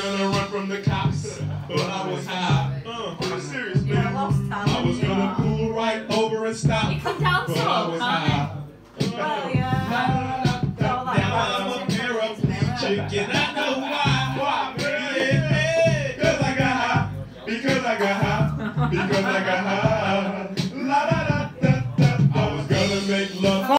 gonna run from the cops, but I was high. Uh, I'm serious, man. Yeah, I, lost time. I was gonna pull right over and stop. You come down but so, I was huh? high. Well, yeah. Now I'm a paraplegic, and I know why. Why. Because I got high. Because I got high. Because I got high. La la la la la. I was gonna make love.